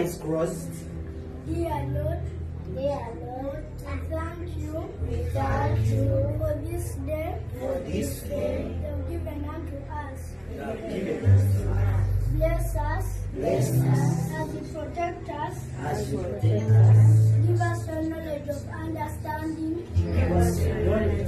is crossed. They are not. They are not. Thank you. We thank you for this day. For this day. You have given unto us. You have given unto us. Bless us. Bless us. As you protect us. As you protect us. Give us the knowledge of understanding. Give us the knowledge.